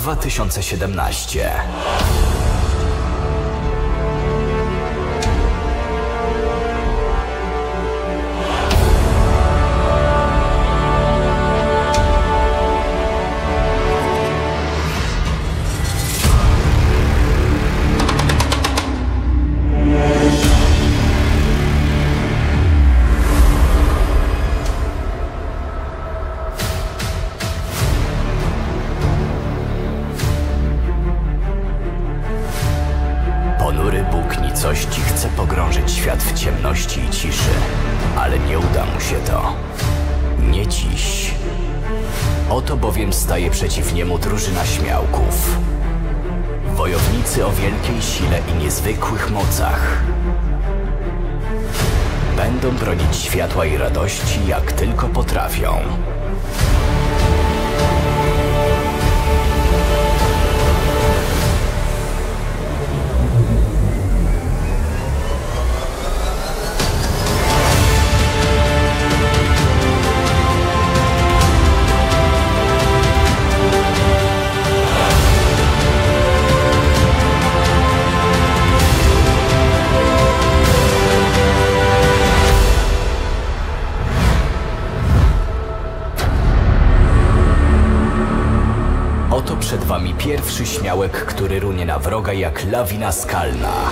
2017. pierwszy śmiałek, który runie na wroga jak lawina skalna.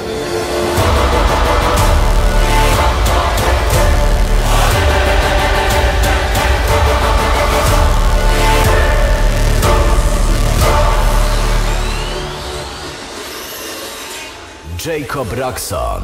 Jacob Raxon.